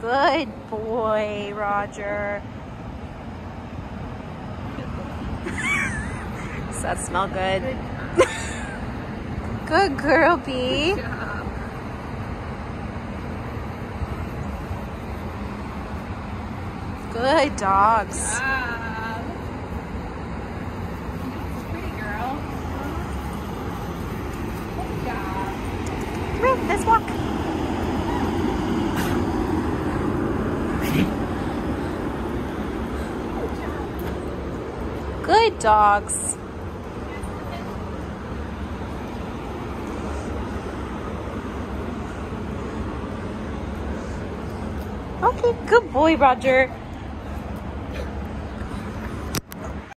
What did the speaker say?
Good boy, Roger. Does that smell good? Good girl, Bea. Good dogs. Pretty girl. Good job. Come here, let's walk. Good dogs. Okay, good boy, Roger.